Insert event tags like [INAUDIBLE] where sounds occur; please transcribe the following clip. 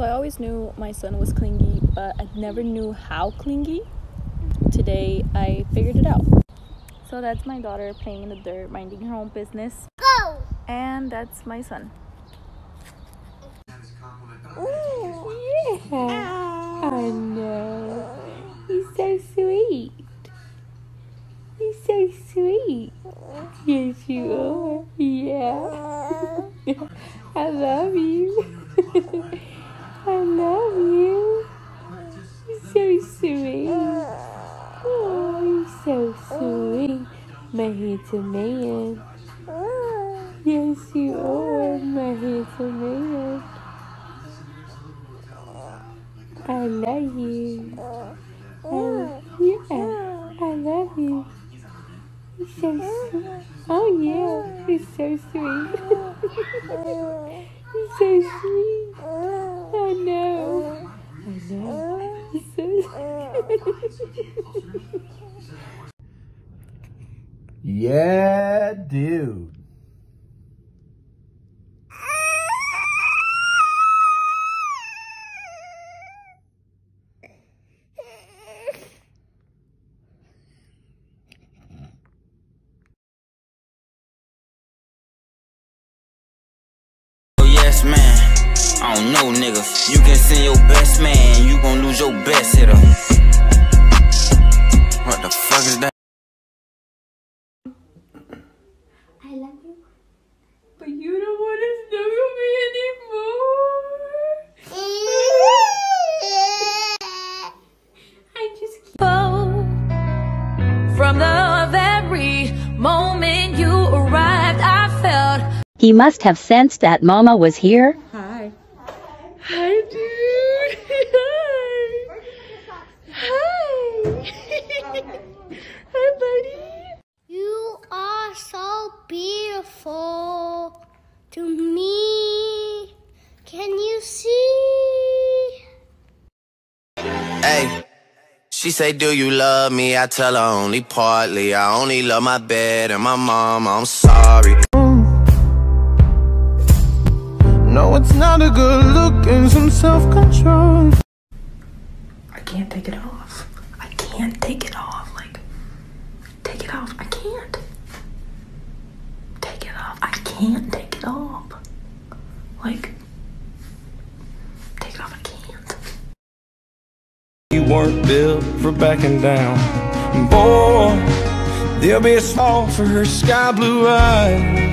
So I always knew my son was clingy, but I never knew how clingy. Today I figured it out. So that's my daughter playing in the dirt, minding her own business. Go! And that's my son. Oh, yeah. I know. He's so sweet. He's so sweet. Yes, you are. Yeah. [LAUGHS] I love you. Handsome man. Ah. Yes, you are my handsome man. I love you. Ah. I, yeah, I love you. You're so ah. sweet. Oh yeah, you're so sweet. [LAUGHS] you're so sweet. I know. I know. You're so [LAUGHS] Yeah, dude. Oh yes, man. I don't know, nigga. You can send your best man, you gon' lose your best hitter. I love you. But you don't want to snuggle me anymore. I just From the very moment you arrived, I felt He must have sensed that Mama was here. Hi. Hi, dude. [LAUGHS] Hi. Hi. [LAUGHS] to me. Can you see? Hey. She say, Do you love me? I tell her only partly. I only love my bed and my mom. I'm sorry. No, it's not a good look and some self control. I can't take it off. I can't take it off. Like, take it off. I can't. Take it off. I can't take it off. Like, take off. I can't. You weren't built for backing down. Boy, there'll be a song for her sky blue eyes.